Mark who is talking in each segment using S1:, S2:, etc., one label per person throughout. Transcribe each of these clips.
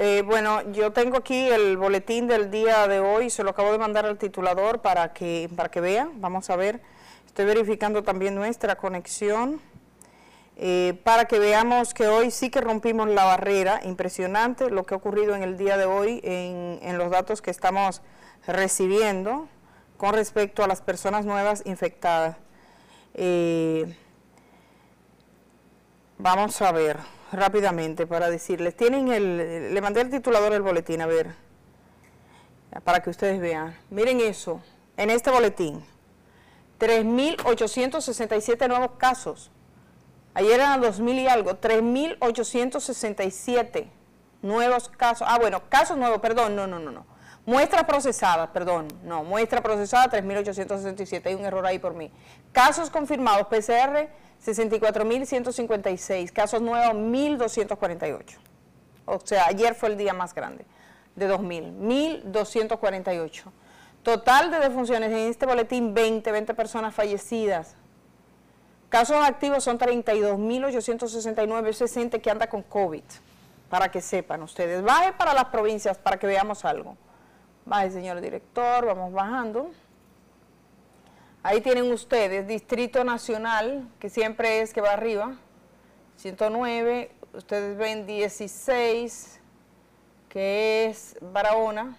S1: Eh, bueno, yo tengo aquí el boletín del día de hoy, se lo acabo de mandar al titulador para que, para que vean, vamos a ver. Estoy verificando también nuestra conexión eh, para que veamos que hoy sí que rompimos la barrera, impresionante lo que ha ocurrido en el día de hoy en, en los datos que estamos recibiendo con respecto a las personas nuevas infectadas. Eh, vamos a ver rápidamente para decirles. Tienen el, le mandé el titulador del boletín, a ver, para que ustedes vean. Miren eso, en este boletín, 3.867 nuevos casos. Ayer eran 2.000 y algo, 3.867 nuevos casos. Ah, bueno, casos nuevos, perdón, no, no, no, no. Muestra procesada, perdón, no, muestra procesada 3.867, hay un error ahí por mí. Casos confirmados, PCR 64.156, casos nuevos 1.248. O sea, ayer fue el día más grande de 2.000, 1.248. Total de defunciones en este boletín 20, 20 personas fallecidas. Casos activos son 32.869, ese gente que anda con COVID, para que sepan ustedes. Baje para las provincias para que veamos algo. Baje, señor director, vamos bajando. Ahí tienen ustedes, Distrito Nacional, que siempre es que va arriba, 109, ustedes ven 16, que es Barahona,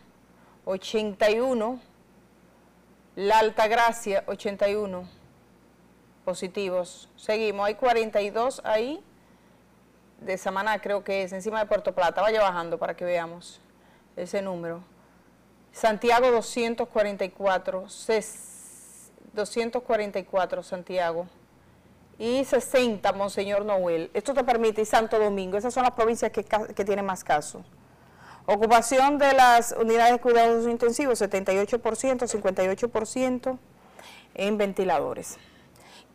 S1: 81, La Altagracia, 81 positivos. Seguimos, hay 42 ahí, de Samaná creo que es, encima de Puerto Plata, vaya bajando para que veamos ese número. Santiago 244, 244 Santiago y 60 Monseñor Noel. Esto te permite, y Santo Domingo, esas son las provincias que, que tienen más casos. Ocupación de las unidades de cuidados intensivos, 78%, 58% en ventiladores.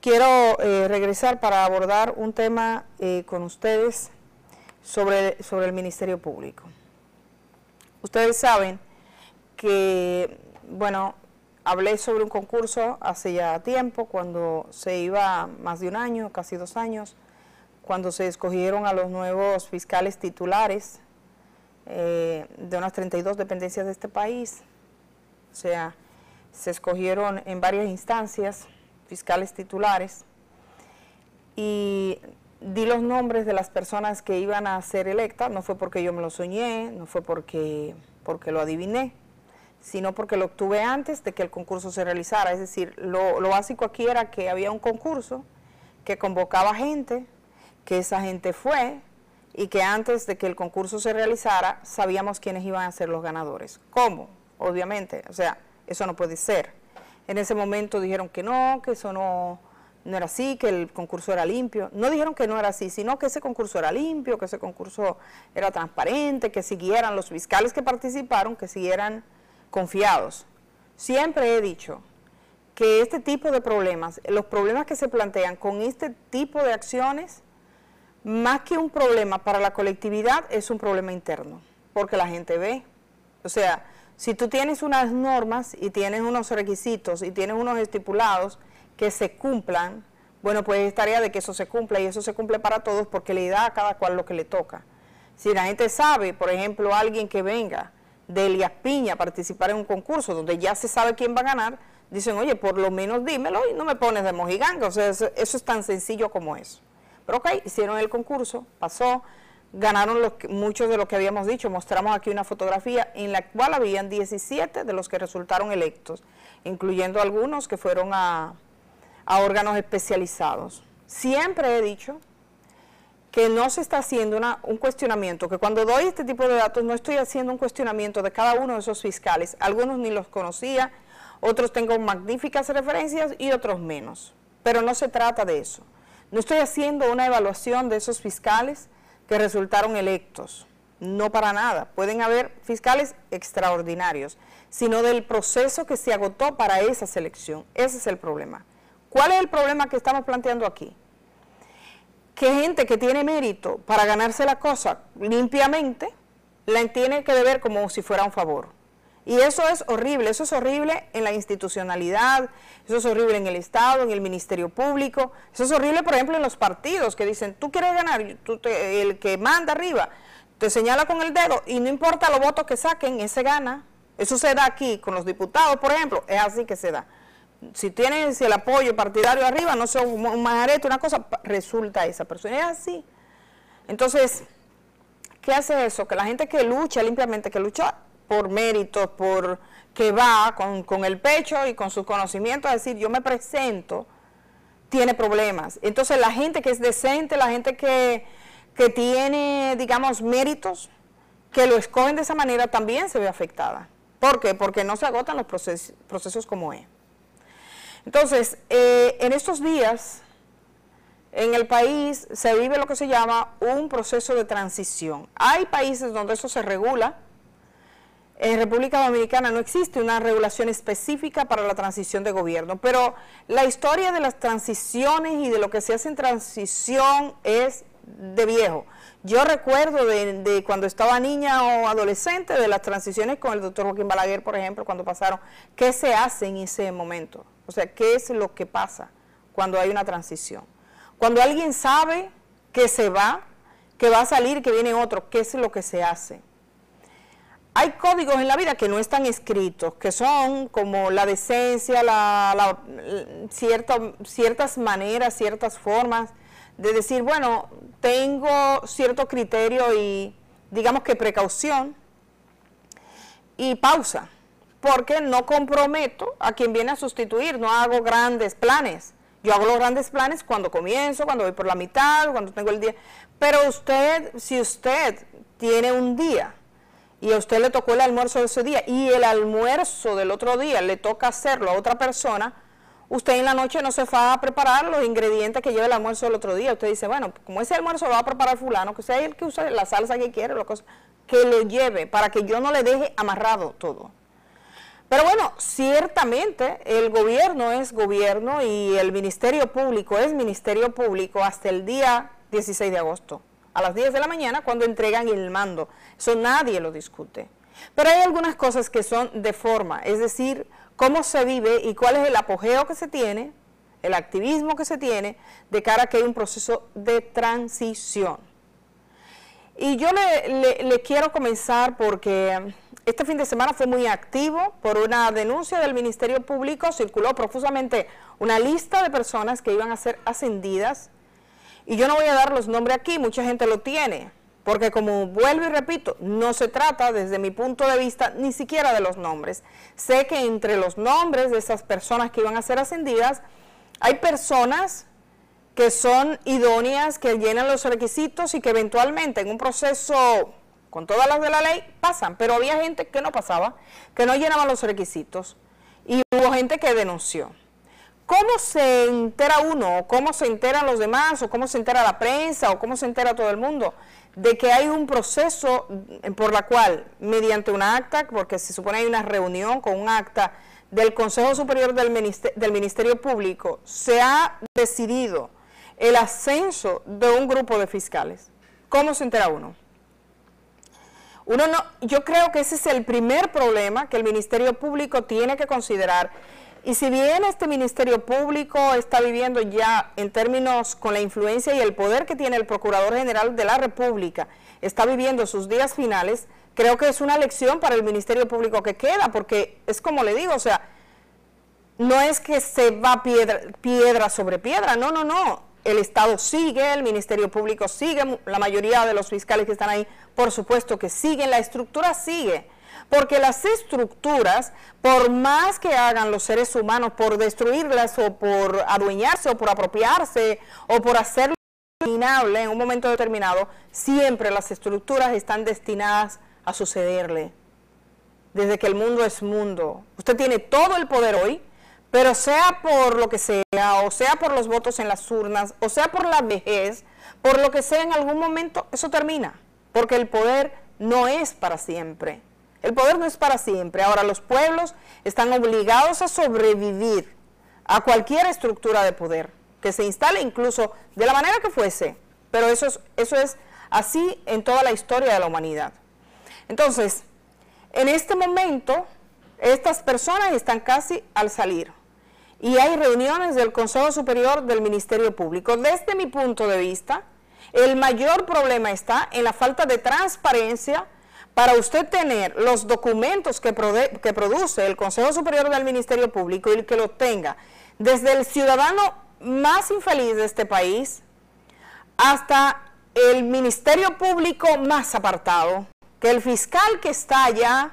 S1: Quiero eh, regresar para abordar un tema eh, con ustedes sobre, sobre el Ministerio Público. Ustedes saben que, bueno, hablé sobre un concurso hace ya tiempo, cuando se iba más de un año, casi dos años, cuando se escogieron a los nuevos fiscales titulares eh, de unas 32 dependencias de este país. O sea, se escogieron en varias instancias fiscales titulares. Y di los nombres de las personas que iban a ser electas, no fue porque yo me lo soñé, no fue porque, porque lo adiviné, sino porque lo obtuve antes de que el concurso se realizara. Es decir, lo, básico aquí era que había un concurso que convocaba gente, que esa gente fue y que antes de que el concurso se realizara sabíamos quiénes iban a ser los ganadores. ¿Cómo? Obviamente, o sea, eso no puede ser. En ese momento dijeron que no, que eso no, no era así, que el concurso era limpio. No dijeron que no era así, sino que ese concurso era limpio, que ese concurso era transparente, que siguieran los fiscales que participaron, que siguieran confiados. Siempre he dicho que este tipo de problemas, los problemas que se plantean con este tipo de acciones, más que un problema para la colectividad, es un problema interno, porque la gente ve. O sea, si tú tienes unas normas y tienes unos requisitos y tienes unos estipulados que se cumplan, bueno, pues es tarea de que eso se cumpla y eso se cumple para todos porque le da a cada cual lo que le toca. Si la gente sabe, por ejemplo, alguien que venga de Elias Piña participar en un concurso donde ya se sabe quién va a ganar, dicen, oye, por lo menos dímelo y no me pones de mojiganga. O sea, eso, es tan sencillo como eso. Pero ok, hicieron el concurso, pasó, ganaron los, muchos de los que habíamos dicho. Mostramos aquí una fotografía en la cual habían 17 de los que resultaron electos, incluyendo algunos que fueron a, a órganos especializados. Siempre he dicho que no se está haciendo un cuestionamiento, que cuando doy este tipo de datos no estoy haciendo un cuestionamiento de cada uno de esos fiscales, algunos ni los conocía, otros tengo magníficas referencias y otros menos, pero no se trata de eso. No estoy haciendo una evaluación de esos fiscales que resultaron electos, no para nada, pueden haber fiscales extraordinarios, sino del proceso que se agotó para esa selección, ese es el problema. ¿Cuál es el problema que estamos planteando aquí? Que gente que tiene mérito para ganarse la cosa limpiamente, la tiene que deber como si fuera un favor. Y eso es horrible, eso es horrible en la institucionalidad, eso es horrible en el Estado, en el Ministerio Público, eso es horrible, por ejemplo, en los partidos que dicen, tú quieres ganar, tú el que manda arriba, te señala con el dedo y no importa los votos que saquen, ese gana. Eso se da aquí con los diputados, por ejemplo, es así que se da. Si tienes el apoyo partidario arriba, no sé, un majarete, una cosa, resulta esa persona. Es así. Entonces, ¿qué hace eso? Que la gente que lucha limpiamente, que lucha por méritos, por que va con, el pecho y con sus conocimientos a decir, yo me presento, tiene problemas. Entonces la gente que es decente, la gente que, que tiene, digamos, méritos, que lo escogen de esa manera, también se ve afectada. ¿Por qué? Porque no se agotan los procesos, procesos como es. Entonces, eh, en estos días, en el país se vive lo que se llama un proceso de transición. Hay países donde eso se regula, en República Dominicana no existe una regulación específica para la transición de gobierno, pero la historia de las transiciones y de lo que se hace en transición es de viejo. Yo recuerdo de, cuando estaba niña o adolescente de las transiciones con el doctor Joaquín Balaguer, por ejemplo, cuando pasaron, ¿qué se hace en ese momento? O sea, ¿qué es lo que pasa cuando hay una transición? Cuando alguien sabe que se va, que va a salir, que viene otro, ¿qué es lo que se hace? hay códigos en la vida que no están escritos, que son como la decencia, la, ciertas maneras, ciertas formas de decir, bueno, tengo cierto criterio y digamos que precaución y pausa, porque no comprometo a quien viene a sustituir, no hago grandes planes. Yo hago los grandes planes cuando comienzo, cuando voy por la mitad, cuando tengo el día. Pero usted, si usted tiene un día y a usted le tocó el almuerzo de ese día y el almuerzo del otro día le toca hacerlo a otra persona, usted en la noche no se va a preparar los ingredientes que lleva el almuerzo del otro día. Usted dice, bueno, como ese almuerzo lo va a preparar fulano, que sea el que use la salsa que quiere, lo que lo lleve para que yo no le deje amarrado todo. Pero bueno, ciertamente el gobierno es gobierno y el Ministerio Público es Ministerio Público hasta el día 16 de agosto a las 10 de la mañana cuando entregan el mando. Eso nadie lo discute. Pero hay algunas cosas que son de forma, es decir, cómo se vive y cuál es el apogeo que se tiene, el activismo que se tiene de cara a que hay un proceso de transición. Y yo le, le quiero comenzar porque este fin de semana fue muy activo por una denuncia del Ministerio Público, circuló profusamente una lista de personas que iban a ser ascendidas y yo no voy a dar los nombres aquí, mucha gente lo tiene, porque como vuelvo y repito, no se trata desde mi punto de vista ni siquiera de los nombres. Sé que entre los nombres de esas personas que iban a ser ascendidas, hay personas que son idóneas, que llenan los requisitos y que eventualmente en un proceso con todas las de la ley pasan, pero había gente que no pasaba, que no llenaba los requisitos y hubo gente que denunció. ¿Cómo se entera uno, o cómo se enteran los demás, o cómo se entera la prensa, o cómo se entera todo el mundo de que hay un proceso por la cual, mediante una acta, porque se supone hay una reunión con un acta del Consejo Superior del Ministerio Público, se ha decidido el ascenso de un grupo de fiscales? ¿Cómo se entera uno? Uno no, yo creo que ese es el primer problema que el Ministerio Público tiene que considerar y si bien este Ministerio Público está viviendo ya en términos con la influencia y el poder que tiene el Procurador General de la República, está viviendo sus días finales, creo que es una lección para el Ministerio Público que queda, porque es como le digo, o sea, no es que se va piedra, piedra sobre piedra, no, no, no. El Estado sigue, el Ministerio Público sigue, la mayoría de los fiscales que están ahí, por supuesto que siguen, la estructura sigue. Porque las estructuras, por más que hagan los seres humanos por destruirlas o por adueñarse o por apropiarse o por hacerlo eliminable en un momento determinado, siempre las estructuras están destinadas a sucederle. Desde que el mundo es mundo. Usted tiene todo el poder hoy, pero sea por lo que sea, o sea por los votos en las urnas, o sea por la vejez, por lo que sea en algún momento, eso termina. Porque el poder no es para siempre. El poder no es para siempre. Ahora los pueblos están obligados a sobrevivir a cualquier estructura de poder que se instale incluso de la manera que fuese. Pero eso es, eso es así en toda la historia de la humanidad. Entonces, en este momento, estas personas están casi al salir. Y hay reuniones del Consejo Superior del Ministerio Público. Desde mi punto de vista, El mayor problema está en la falta de transparencia para usted tener los documentos que, produce el Consejo Superior del Ministerio Público y que lo tenga desde el ciudadano más infeliz de este país hasta el Ministerio Público más apartado, que el fiscal que está allá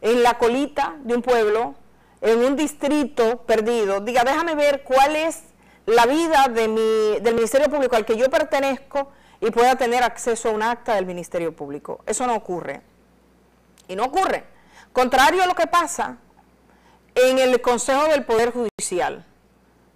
S1: en la colita de un pueblo, en un distrito perdido, diga, déjame ver cuál es la vida de mi, del Ministerio Público al que yo pertenezco y pueda tener acceso a un acta del Ministerio Público. Eso no ocurre. Y no ocurre. Contrario a lo que pasa en el Consejo del Poder Judicial.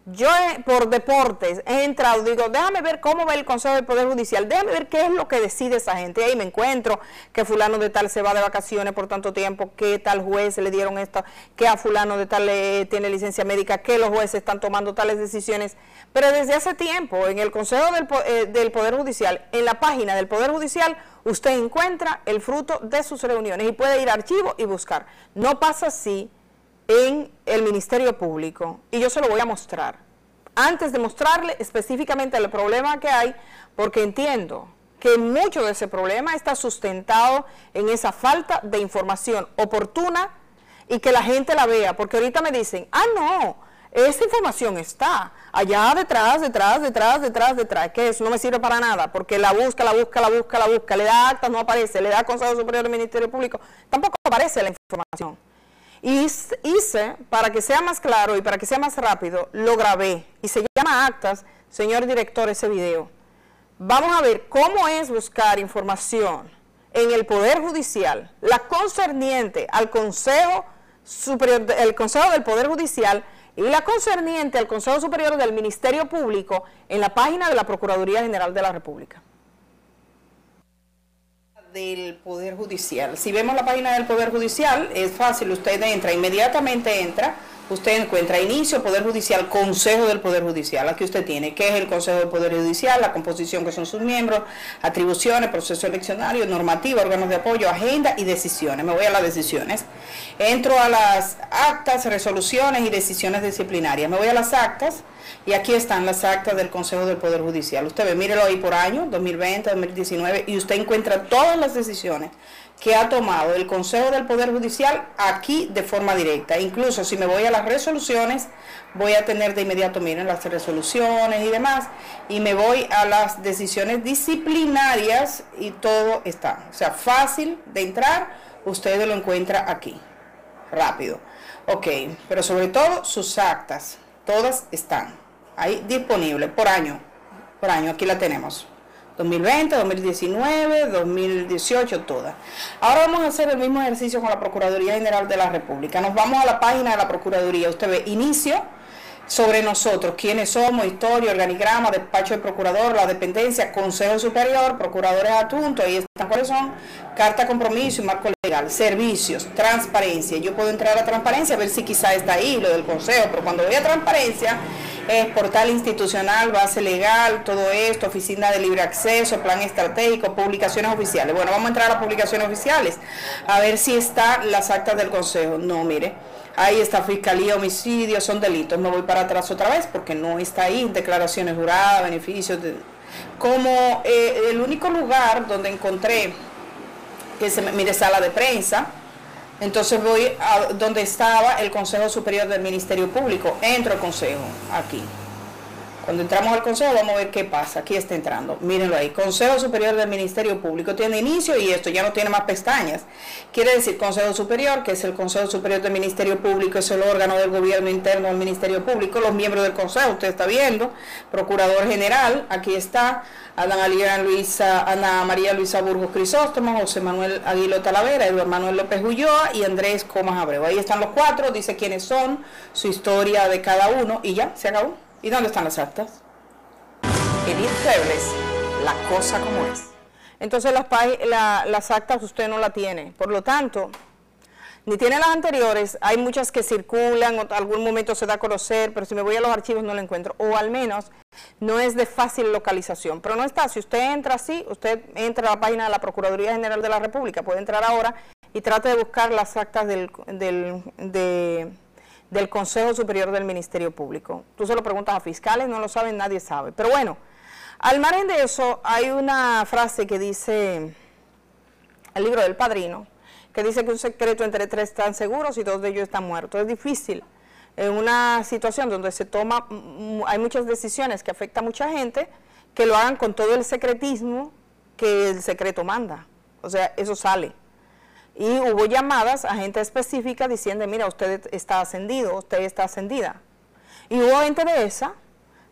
S1: Yo por deportes he entrado, digo, déjame ver cómo va el Consejo del Poder Judicial, déjame ver qué es lo que decide esa gente. Y ahí me encuentro que fulano de tal se va de vacaciones por tanto tiempo, que tal juez le dieron esto, que a fulano de tal le tiene licencia médica, que los jueces están tomando tales decisiones. Pero desde hace tiempo, en el Consejo del, eh, del Poder Judicial, en la página del Poder Judicial, usted encuentra el fruto de sus reuniones y puede ir a archivo y buscar. No pasa así en el Ministerio Público y yo se lo voy a mostrar. Antes de mostrarle específicamente el problema que hay, porque entiendo que mucho de ese problema está sustentado en esa falta de información oportuna y que la gente la vea, porque ahorita me dicen, ah, no, esa información está allá detrás, detrás, detrás, detrás, detrás, que eso no me sirve para nada, porque la busca, la busca, la busca, la busca, le da actas, no aparece, le da Consejo Superior del Ministerio Público, tampoco aparece la información. Y hice, para que sea más claro y para que sea más rápido, lo grabé y se llama actas, señor director, ese video. Vamos a ver cómo es buscar información en el Poder Judicial, la concerniente al Consejo Superior, el Consejo del Poder Judicial y la concerniente al Consejo Superior del Ministerio Público en la página de la Procuraduría General de la República del Poder Judicial. Si vemos la página del Poder Judicial, es fácil, usted entra, inmediatamente entra, usted encuentra inicio, Poder Judicial, Consejo del Poder Judicial. Aquí usted tiene qué es el Consejo del Poder Judicial, la composición que son sus miembros, atribuciones, proceso eleccionario, normativa, órganos de apoyo, agenda y decisiones. Me voy a las decisiones. Entro a las actas, resoluciones y decisiones disciplinarias. Me voy a las actas. Y aquí están las actas del Consejo del Poder Judicial. Usted ve, mírelo ahí por año, 2020, 2019, y usted encuentra todas las decisiones que ha tomado el Consejo del Poder Judicial aquí de forma directa. Incluso si me voy a las resoluciones, voy a tener de inmediato, miren, las resoluciones y demás, y me voy a las decisiones disciplinarias y todo está. O sea, fácil de entrar, usted lo encuentra aquí, rápido. Ok, pero sobre todo sus actas, todas están ahí disponible por año. Por año, aquí la tenemos. 2020, 2019, 2018, todas. Ahora vamos a hacer el mismo ejercicio con la Procuraduría General de la República. Nos vamos a la página de la Procuraduría. Usted ve inicio sobre nosotros, quiénes somos, historia, organigrama, despacho del procurador, la dependencia, Consejo Superior, procuradores adjuntos, ahí están cuáles son, carta compromiso y marco legal, servicios, transparencia. Yo puedo entrar a transparencia a ver si quizá está ahí lo del consejo, pero cuando voy a transparencia es portal institucional, base legal, todo esto, oficina de libre acceso, plan estratégico, publicaciones oficiales. Bueno, vamos a entrar a las publicaciones oficiales, a ver si está las actas del consejo. No, mire, ahí está fiscalía, homicidio, son delitos. Me voy para atrás otra vez porque no está ahí, declaraciones juradas, beneficios. como eh, el único lugar donde encontré que se mire sala de prensa, entonces voy a donde estaba el Consejo Superior del Ministerio Público. Entro al Consejo, aquí. Cuando entramos al Consejo vamos a ver qué pasa. Aquí está entrando. Mírenlo ahí. Consejo Superior del Ministerio Público. Tiene inicio y esto ya no tiene más pestañas. Quiere decir Consejo Superior, que es el Consejo Superior del Ministerio Público, es el órgano del gobierno interno del Ministerio Público. Los miembros del Consejo, usted está viendo. Procurador General, aquí está. Ana María Luisa, Ana María Luisa Burgos Crisóstomo, José Manuel Aguilo Talavera, Eduardo Manuel López Ulloa y Andrés Comas Abreu. Ahí están los cuatro, dice quiénes son, su historia de cada uno y ya, se acabó. ¿Y dónde están las actas? Edith Febles, la cosa como es. Entonces las, las actas usted no la tiene. Por lo tanto, ni tiene las anteriores, hay muchas que circulan, o algún momento se da a conocer, pero si me voy a los archivos no la encuentro, o al menos no es de fácil localización, pero no está, si usted entra así, usted entra a la página de la Procuraduría General de la República, puede entrar ahora y trate de buscar las actas del, del, del Consejo Superior del Ministerio Público. Tú se lo preguntas a fiscales, no lo saben, nadie sabe, pero bueno, Al margen de eso, hay una frase que dice el libro del padrino, que dice que un secreto entre tres están seguros y dos de ellos están muertos. Es difícil en una situación donde se toma, hay muchas decisiones que afectan a mucha gente, que lo hagan con todo el secretismo que el secreto manda. O sea, eso sale. Y hubo llamadas a gente específica diciendo, mira, usted está ascendido, usted está ascendida. Y hubo gente de esa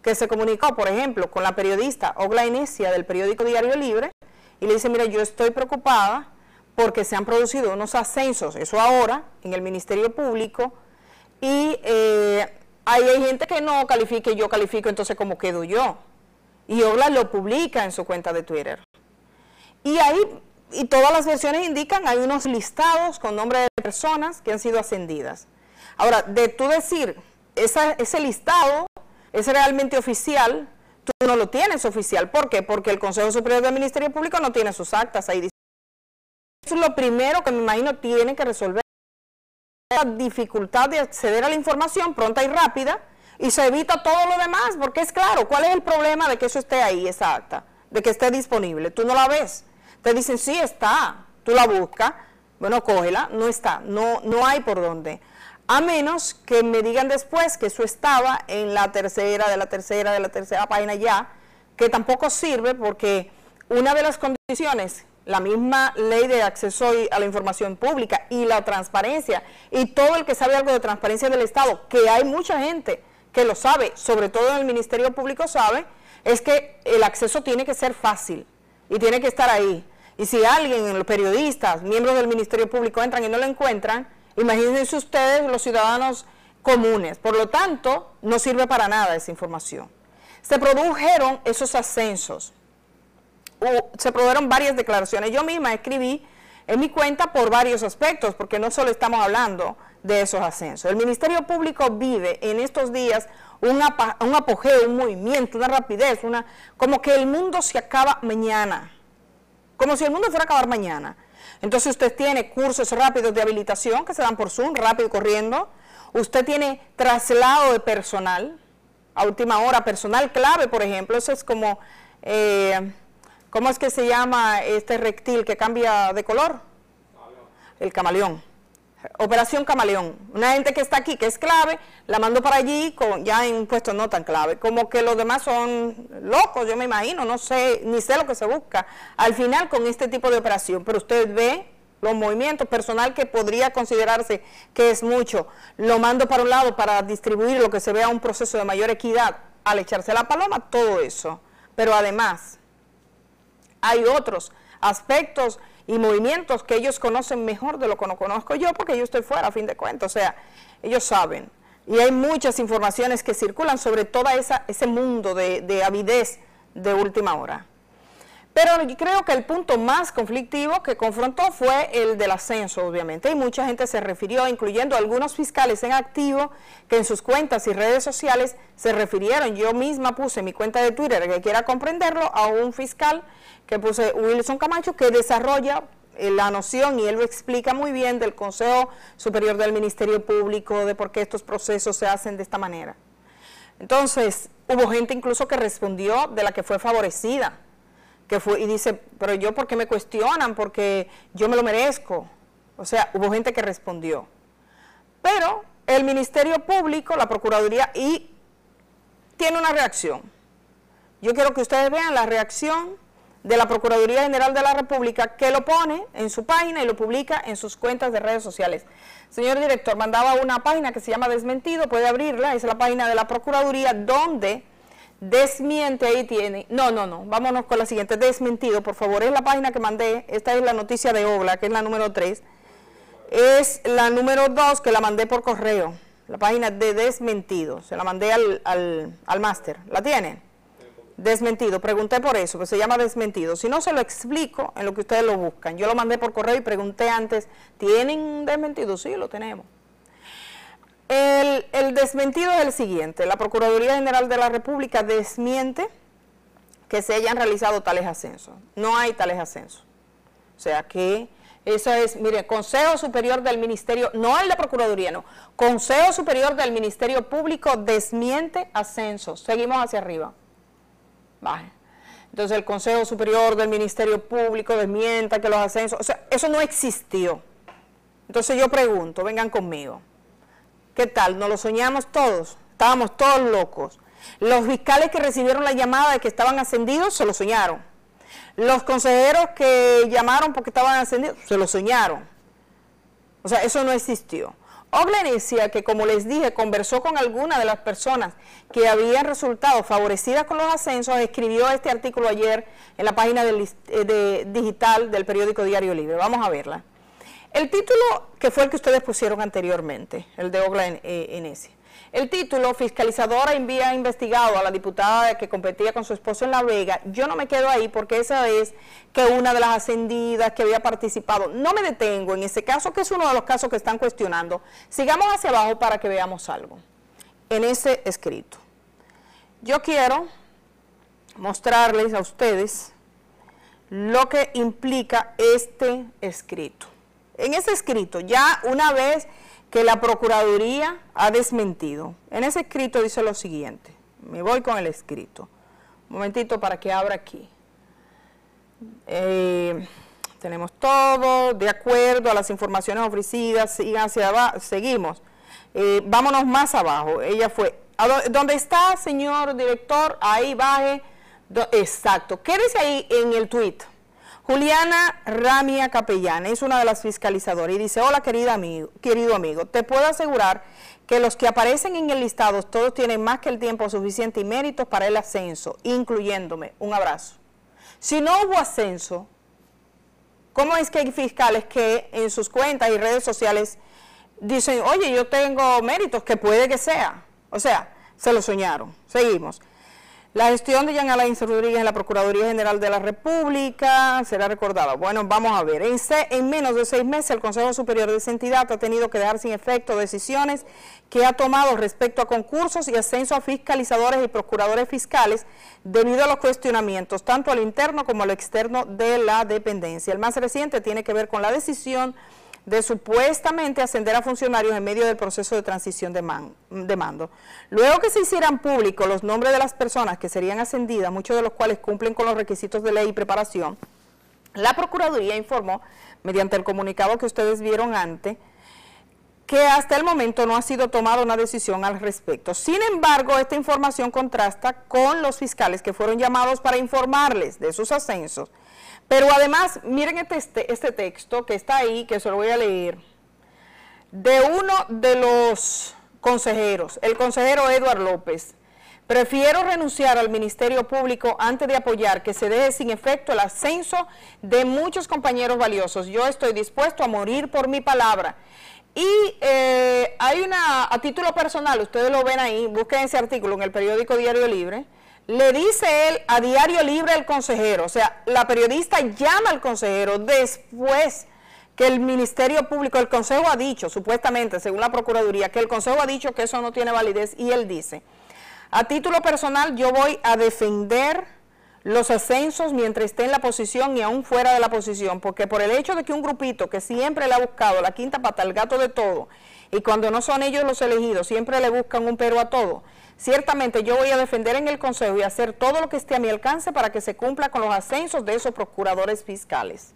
S1: que se comunicó, por ejemplo, con la periodista Ogla Inesia del periódico Diario Libre y le dice, mira, yo estoy preocupada porque se han producido unos ascensos, eso ahora, en el Ministerio Público, y eh, hay gente que no califica yo califico, entonces ¿cómo quedo yo? Y Ogla lo publica en su cuenta de Twitter. Y ahí, y todas las versiones indican, hay unos listados con nombres de personas que han sido ascendidas. Ahora, de tú decir, ese listado es realmente oficial, tú no lo tienes oficial. ¿Por qué? Porque el Consejo Superior del Ministerio Público no tiene sus actas ahí. Eso es lo primero que me imagino tiene que resolver la dificultad de acceder a la información pronta y rápida y se evita todo lo demás, porque es claro, ¿cuál es el problema de que eso esté ahí, esa acta? De que esté disponible. Tú no la ves. Te dicen, sí, está. Tú la buscas. Bueno, cógela. No está. No, no hay por dónde. A menos que me digan después que eso estaba en la tercera, de la tercera, de la tercera página ya, que tampoco sirve porque una de las condiciones la misma ley de acceso a la información pública y la transparencia y todo el que sabe algo de transparencia del Estado, que hay mucha gente que lo sabe, sobre todo en el Ministerio Público sabe, es que el acceso tiene que ser fácil y tiene que estar ahí. Y si alguien, los periodistas, miembros del Ministerio Público entran y no lo encuentran, imagínense ustedes los ciudadanos comunes. Por lo tanto, no sirve para nada esa información. Se produjeron esos ascensos se produjeron varias declaraciones. Yo misma escribí en mi cuenta por varios aspectos, porque no solo estamos hablando de esos ascensos. El Ministerio Público vive en estos días un, un apogeo, un movimiento, una rapidez, una como que el mundo se acaba mañana, como si el mundo fuera a acabar mañana. Entonces usted tiene cursos rápidos de habilitación que se dan por Zoom, rápido corriendo. Usted tiene traslado de personal, a última hora, personal clave, por ejemplo. Eso es como... Eh, ¿Cómo es que se llama este reptil que cambia de color? El camaleón. Operación Camaleón. Una gente que está aquí, que es clave, la mando para allí con, ya en un puesto no tan clave. Como que los demás son locos, yo me imagino, no sé, ni sé lo que se busca. Al final con este tipo de operación, pero usted ve los movimientos, personal que podría considerarse que es mucho, lo mando para un lado para distribuir lo que se vea un proceso de mayor equidad al echarse la paloma, todo eso. Pero además, hay otros aspectos y movimientos que ellos conocen mejor de lo que no conozco yo, porque yo estoy fuera, a fin de cuentas, o sea, ellos saben. Y hay muchas informaciones que circulan sobre todo ese mundo de, de avidez de última hora. Pero creo que el punto más conflictivo que confrontó fue el del ascenso, obviamente, y mucha gente se refirió, incluyendo algunos fiscales en activo, que en sus cuentas y redes sociales se refirieron. Yo misma puse mi cuenta de Twitter, que quiera comprenderlo, a un fiscal que puse Wilson Camacho, que desarrolla eh, la noción, y él lo explica muy bien, del Consejo Superior del Ministerio Público, de por qué estos procesos se hacen de esta manera. Entonces, hubo gente incluso que respondió de la que fue favorecida que fue, y dice, pero yo, ¿por qué me cuestionan? Porque yo me lo merezco. O sea, hubo gente que respondió. Pero el Ministerio Público, la Procuraduría, y tiene una reacción. Yo quiero que ustedes vean la reacción de la Procuraduría General de la República, que lo pone en su página y lo publica en sus cuentas de redes sociales. Señor director, mandaba una página que se llama Desmentido, puede abrirla, es la página de la Procuraduría, donde Desmiente, ahí tiene. No, no, no. Vámonos con la siguiente. Desmentido, por favor. Es la página que mandé. Esta es la noticia de Obla, que es la número 3. Es la número 2 que la mandé por correo. La página de desmentido. Se la mandé al, al, al máster. ¿La tienen? Desmentido. Pregunté por eso, que se llama desmentido. Si no, se lo explico en lo que ustedes lo buscan. Yo lo mandé por correo y pregunté antes, ¿tienen desmentido? Sí, lo tenemos. El, desmentido es el siguiente. La Procuraduría General de la República desmiente que se hayan realizado tales ascensos. No hay tales ascensos. O sea que eso es, mire, Consejo Superior del Ministerio, no el de Procuraduría, no. Consejo Superior del Ministerio Público desmiente ascensos. Seguimos hacia arriba. Baje. entonces el Consejo Superior del Ministerio Público desmienta que los ascensos, o sea, eso no existió. Entonces yo pregunto, vengan conmigo, ¿qué tal? ¿Nos lo soñamos todos? Estábamos todos locos. Los fiscales que recibieron la llamada de que estaban ascendidos se lo soñaron. Los consejeros que llamaron porque estaban ascendidos se lo soñaron. O sea, eso no existió. Oglenecia, que como les dije, conversó con algunas de las personas que habían resultado favorecidas con los ascensos, escribió este artículo ayer en la página eh, digital del periódico Diario Libre. Vamos a verla. El título que fue el que ustedes pusieron anteriormente, el de Oglenecia. El título, fiscalizadora envía investigado a la diputada que competía con su esposo en La Vega. Yo no me quedo ahí porque esa es que una de las ascendidas que había participado. No me detengo en ese caso, que es uno de los casos que están cuestionando. Sigamos hacia abajo para que veamos algo en ese escrito. Yo quiero mostrarles a ustedes lo que implica este escrito. En ese escrito, ya una vez que la Procuraduría ha desmentido. En ese escrito dice lo siguiente, me voy con el escrito, un momentito para que abra aquí. Eh, tenemos todo, de acuerdo a las informaciones ofrecidas, sigan hacia abajo, seguimos. Eh, vámonos más abajo, ella fue, ¿dónde está, señor director? Ahí baje, exacto. ¿Qué dice ahí en el tuit? Juliana Ramia Capellán es una de las fiscalizadoras y dice, hola querida amigo, querido amigo, te puedo asegurar que los que aparecen en el listado todos tienen más que el tiempo suficiente y méritos para el ascenso, incluyéndome. Un abrazo. Si no hubo ascenso, ¿cómo es que hay fiscales que en sus cuentas y redes sociales dicen, oye, yo tengo méritos, que puede que sea? O sea, se lo soñaron. Seguimos. La gestión de Jean Alain Rodríguez en la Procuraduría General de la República será recordada. Bueno, vamos a ver. En, en, menos de seis meses, el Consejo Superior de esa ha tenido que dejar sin efecto decisiones que ha tomado respecto a concursos y ascenso a fiscalizadores y procuradores fiscales debido a los cuestionamientos, tanto al interno como al externo de la dependencia. El más reciente tiene que ver con la decisión de supuestamente ascender a funcionarios en medio del proceso de transición de, mando. Luego que se hicieran públicos los nombres de las personas que serían ascendidas, muchos de los cuales cumplen con los requisitos de ley y preparación, la Procuraduría informó, mediante el comunicado que ustedes vieron antes, que hasta el momento no ha sido tomada una decisión al respecto. Sin embargo, esta información contrasta con los fiscales que fueron llamados para informarles de sus ascensos pero además, miren este, este, este, texto que está ahí, que se lo voy a leer, de uno de los consejeros, el consejero Eduard López. Prefiero renunciar al Ministerio Público antes de apoyar que se deje sin efecto el ascenso de muchos compañeros valiosos. Yo estoy dispuesto a morir por mi palabra. Y eh, hay una, a título personal, ustedes lo ven ahí, busquen ese artículo en el periódico Diario Libre, le dice él a Diario Libre el consejero, o sea, la periodista llama al consejero después que el Ministerio Público, el Consejo ha dicho, supuestamente, según la Procuraduría, que el Consejo ha dicho que eso no tiene validez y él dice, a título personal yo voy a defender los ascensos mientras esté en la posición y aún fuera de la posición, porque por el hecho de que un grupito que siempre le ha buscado la quinta pata al gato de todo, y cuando no son ellos los elegidos, siempre le buscan un pero a todo, Ciertamente yo voy a defender en el Consejo y hacer todo lo que esté a mi alcance para que se cumpla con los ascensos de esos procuradores fiscales.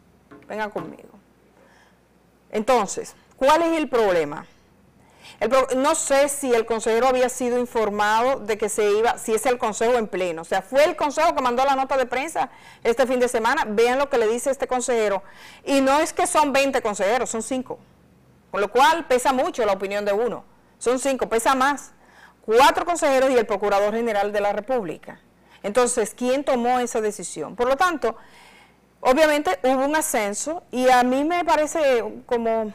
S1: Vengan conmigo. Entonces, ¿cuál es el problema? no sé si el consejero había sido informado de que se iba, si es el consejo en pleno. O sea, fue el consejo que mandó la nota de prensa este fin de semana. Vean lo que le dice este consejero. Y no es que son 20 consejeros, son 5. Con lo cual pesa mucho la opinión de uno. Son 5, pesa más cuatro consejeros y el Procurador General de la República. Entonces, ¿quién tomó esa decisión? Por lo tanto, obviamente hubo un ascenso y a mí me parece como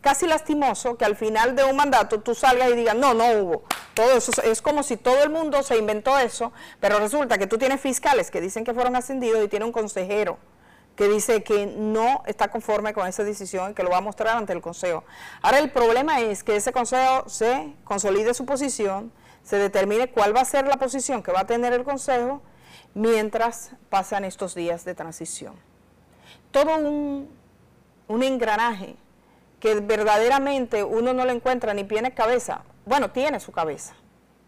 S1: casi lastimoso que al final de un mandato tú salgas y digas, no, no hubo. Todo eso es como si todo el mundo se inventó eso, pero resulta que tú tienes fiscales que dicen que fueron ascendidos y tiene un consejero que dice que no está conforme con esa decisión y que lo va a mostrar ante el Consejo. Ahora el problema es que ese Consejo se consolide su posición, se determine cuál va a ser la posición que va a tener el Consejo mientras pasan estos días de transición. Todo un, un engranaje que verdaderamente uno no le encuentra ni tiene cabeza, bueno, tiene su cabeza,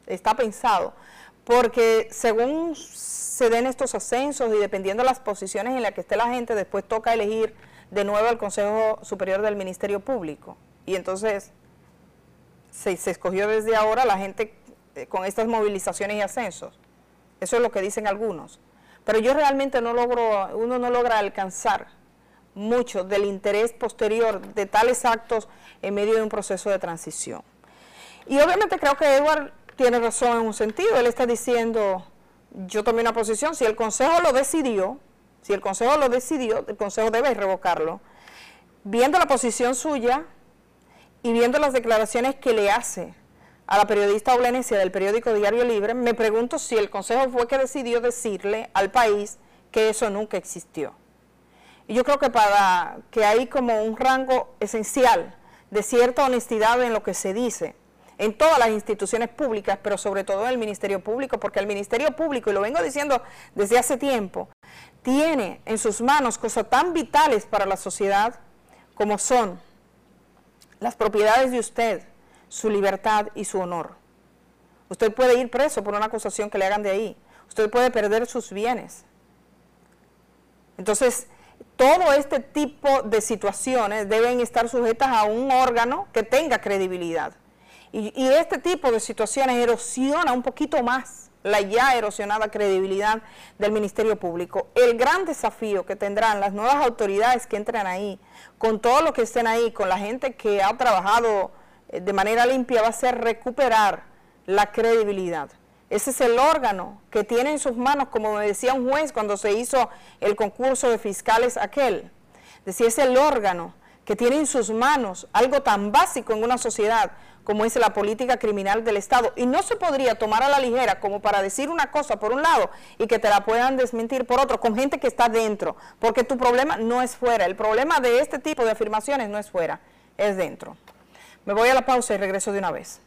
S1: está pensado, porque según se den estos ascensos y dependiendo de las posiciones en las que esté la gente, después toca elegir de nuevo al Consejo Superior del Ministerio Público. Y entonces se, escogió desde ahora la gente eh, con estas movilizaciones y ascensos. Eso es lo que dicen algunos. Pero yo realmente no logro, uno no logra alcanzar mucho del interés posterior de tales actos en medio de un proceso de transición. Y obviamente creo que Edward tiene razón en un sentido, él está diciendo, yo tomé una posición, si el Consejo lo decidió, si el Consejo lo decidió, el Consejo debe revocarlo. Viendo la posición suya y viendo las declaraciones que le hace a la periodista oblenecia del periódico Diario Libre, me pregunto si el Consejo fue que decidió decirle al país que eso nunca existió. Y yo creo que para que hay como un rango esencial de cierta honestidad en lo que se dice, en todas las instituciones públicas, pero sobre todo en el Ministerio Público, porque el Ministerio Público, y lo vengo diciendo desde hace tiempo, tiene en sus manos cosas tan vitales para la sociedad como son las propiedades de usted, su libertad y su honor. Usted puede ir preso por una acusación que le hagan de ahí. Usted puede perder sus bienes. Entonces, todo este tipo de situaciones deben estar sujetas a un órgano que tenga credibilidad. Y, este tipo de situaciones erosiona un poquito más la ya erosionada credibilidad del Ministerio Público. El gran desafío que tendrán las nuevas autoridades que entren ahí, con todo lo que estén ahí, con la gente que ha trabajado eh, de manera limpia va a ser recuperar la credibilidad. Ese es el órgano que tiene en sus manos, como me decía un juez cuando se hizo el concurso de fiscales aquel. Decía, es el órgano que tiene en sus manos algo tan básico en una sociedad como es la política criminal del Estado. Y no se podría tomar a la ligera como para decir una cosa por un lado y que te la puedan desmentir por otro, con gente que está dentro, porque tu problema no es fuera, el problema de este tipo de afirmaciones no es fuera, es dentro. Me voy a la pausa y regreso de una vez.